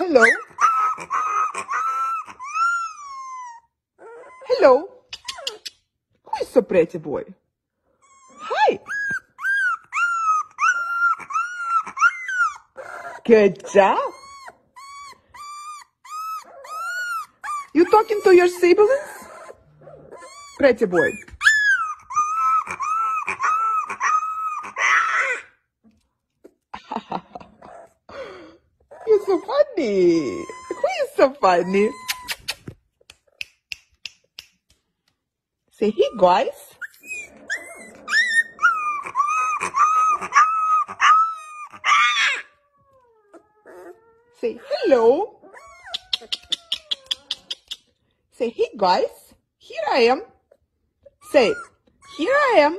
Hello? Hello? Who is so pretty boy? Hi. Good job. You talking to your siblings? Pretty boy. You're so funny? Who is so funny? Say, hey guys. Say hello. Say, hey guys, here I am. Say, here I am.